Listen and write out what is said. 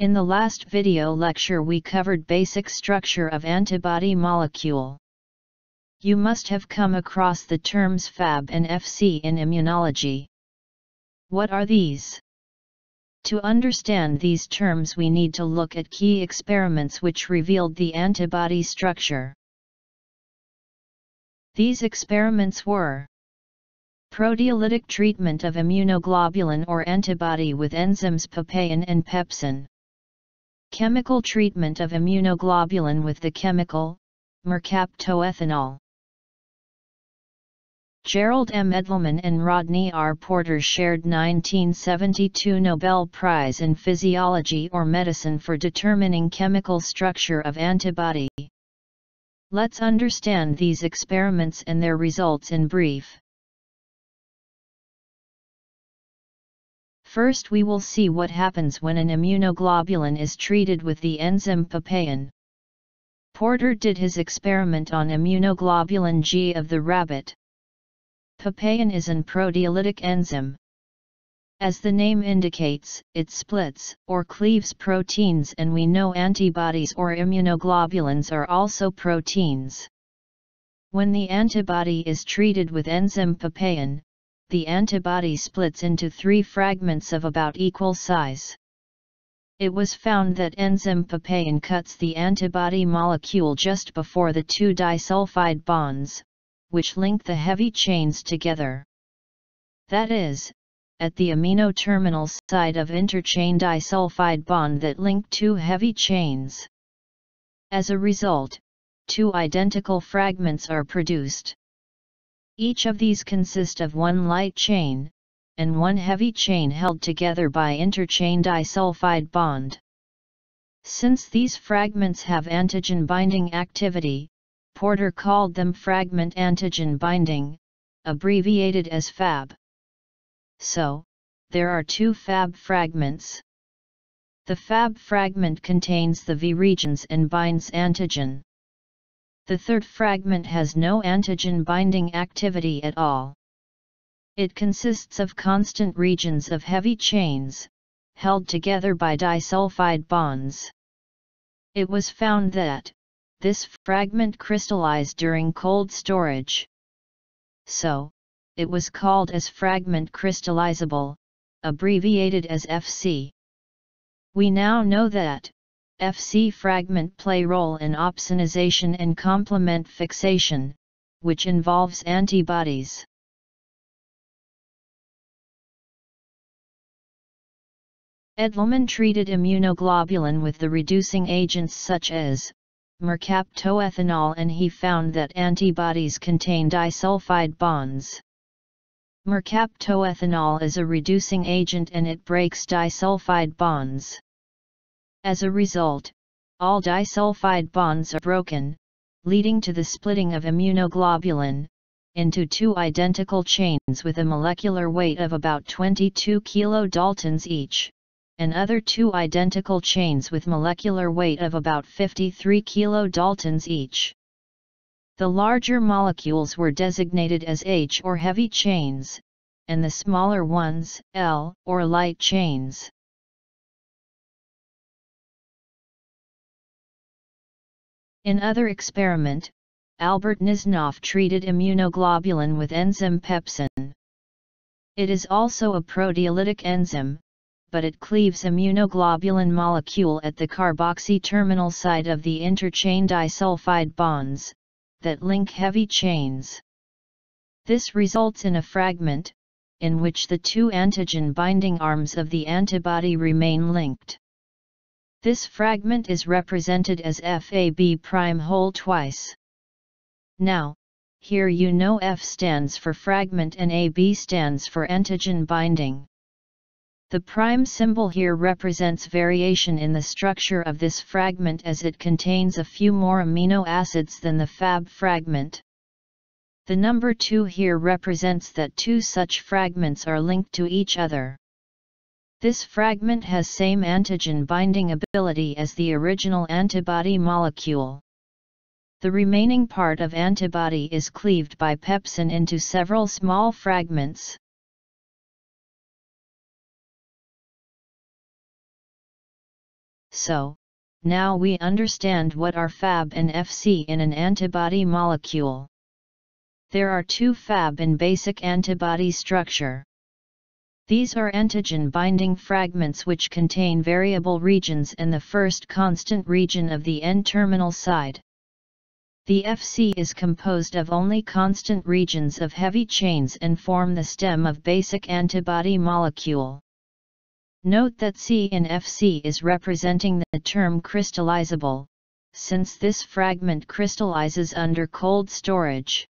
In the last video lecture we covered basic structure of antibody molecule. You must have come across the terms Fab and FC in immunology. What are these? To understand these terms we need to look at key experiments which revealed the antibody structure. These experiments were Proteolytic treatment of immunoglobulin or antibody with enzymes papain and pepsin. Chemical treatment of immunoglobulin with the chemical, mercaptoethanol. Gerald M. Edelman and Rodney R. Porter shared 1972 Nobel Prize in Physiology or Medicine for determining chemical structure of antibody. Let's understand these experiments and their results in brief. First we will see what happens when an immunoglobulin is treated with the enzyme papain. Porter did his experiment on immunoglobulin G of the rabbit. Papain is an proteolytic enzyme. As the name indicates, it splits or cleaves proteins and we know antibodies or immunoglobulins are also proteins. When the antibody is treated with enzyme papain, the antibody splits into three fragments of about equal size. It was found that enzyme papain cuts the antibody molecule just before the two disulfide bonds, which link the heavy chains together. That is, at the amino terminal side of interchain disulfide bond that link two heavy chains. As a result, two identical fragments are produced. Each of these consist of one light chain, and one heavy chain held together by interchain disulfide bond. Since these fragments have antigen binding activity, Porter called them fragment antigen binding, abbreviated as FAB. So, there are two FAB fragments. The FAB fragment contains the V regions and binds antigen. The third fragment has no antigen binding activity at all. It consists of constant regions of heavy chains, held together by disulfide bonds. It was found that, this fragment crystallized during cold storage. So, it was called as fragment crystallizable, abbreviated as FC. We now know that, FC fragment play role in opsonization and complement fixation, which involves antibodies. Edelman treated immunoglobulin with the reducing agents such as mercaptoethanol and he found that antibodies contain disulfide bonds. Mercaptoethanol is a reducing agent and it breaks disulfide bonds. As a result, all disulfide bonds are broken, leading to the splitting of immunoglobulin, into two identical chains with a molecular weight of about 22 kilodaltons each, and other two identical chains with molecular weight of about 53 kilodaltons each. The larger molecules were designated as H or heavy chains, and the smaller ones, L or light chains. In other experiment, Albert Nisonoff treated immunoglobulin with enzyme pepsin. It is also a proteolytic enzyme, but it cleaves immunoglobulin molecule at the carboxy terminal side of the interchain disulfide bonds, that link heavy chains. This results in a fragment, in which the two antigen binding arms of the antibody remain linked. This fragment is represented as FAB prime whole twice. Now, here you know F stands for fragment and AB stands for antigen binding. The prime symbol here represents variation in the structure of this fragment as it contains a few more amino acids than the Fab fragment. The number 2 here represents that two such fragments are linked to each other. This fragment has same antigen binding ability as the original antibody molecule. The remaining part of antibody is cleaved by pepsin into several small fragments. So, now we understand what are Fab and Fc in an antibody molecule. There are two Fab in basic antibody structure. These are antigen binding fragments which contain variable regions and the first constant region of the N-terminal side. The Fc is composed of only constant regions of heavy chains and form the stem of basic antibody molecule. Note that C in Fc is representing the term crystallizable, since this fragment crystallizes under cold storage.